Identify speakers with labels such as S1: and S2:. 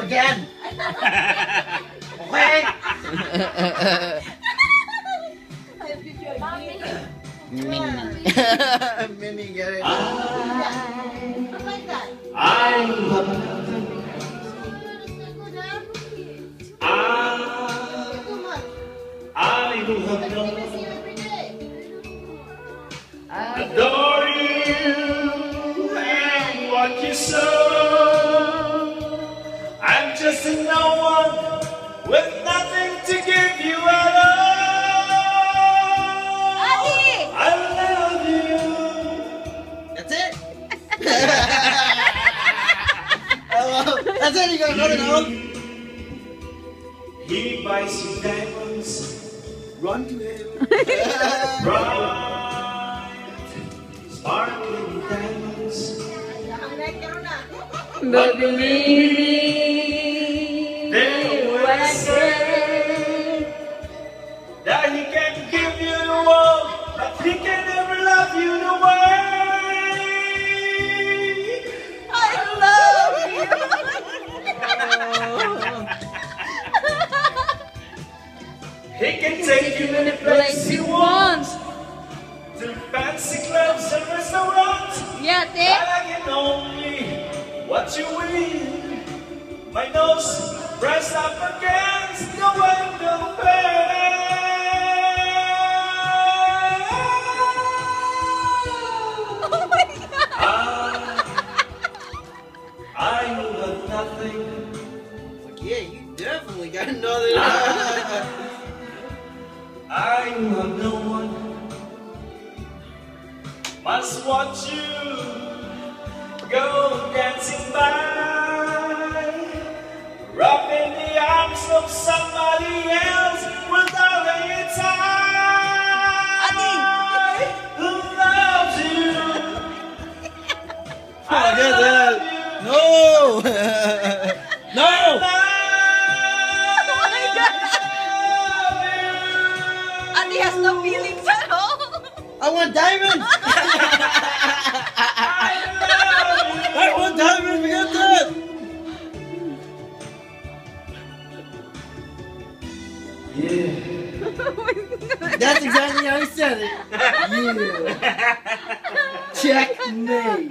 S1: again. Okay? Mini, get it?
S2: I love nothing. I, I love nothing. Adore you and what you sow. I'm just a no one with nothing to give you at all. I love you.
S1: That's it? Hello. That's it, you got nothing else?
S2: He buys you diamonds.
S1: Run to him.
S2: Bright, sparkling diamonds.
S3: But believe
S2: They he can give you the world, but he can never love you the way.
S3: I love you.
S2: He can take you any place he wants, to fancy clubs and restaurants.
S3: Yeah, te.
S2: I can only what you will. My nose pressed up against the window pane.
S3: Oh my god.
S2: I, I love nothing.
S1: Like, yeah, you definitely got another.
S2: Uh, I love no one. Must watch you go dancing by,
S1: No! no!
S3: Oh my god. Ate has no feelings at all.
S1: I want diamonds! I want diamonds, forget that!
S2: Yeah.
S1: That's exactly how he said it. Yeah. Checkmate.